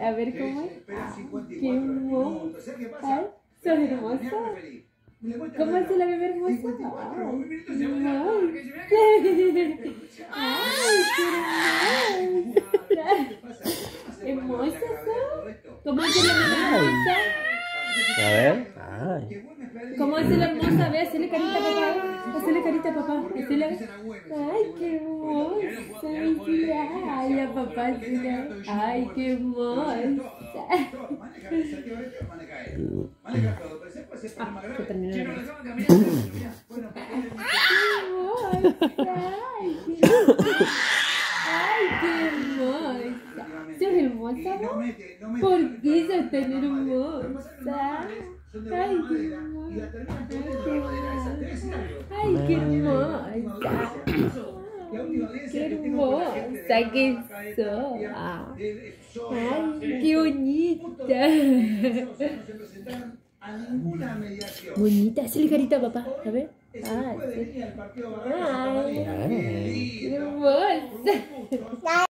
A ver cómo es. qué hermoso. Sos. ¿Cómo hace la bebé hermosa? Ay, Ay, qué hermosa. ¿Cómo hace la bebé hermosa? A ver. Ay. ¿Cómo hace la hermosa? Ve, hacele carita a papá. Hacele carita a papá. Hacele. Ay, qué hermosa. Ay, a papá. Ay, qué hermosa. Ah, se terminó la Ay, qué hermosa. ¿Sos hermosa vos? ¿Por qué sos tan hermosa? Ay, qué hermosa. Ay, qué hermosa. Qué hermosa que sos. Ay, qué bonita. Bonita, hazle carita papá, a ver. Ay, Ay, qué hermosa.